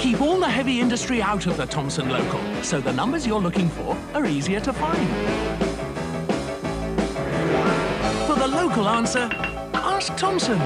keep all the heavy industry out of the Thomson Local, so the numbers you're looking for are easier to find. For the local answer, ask Thomson.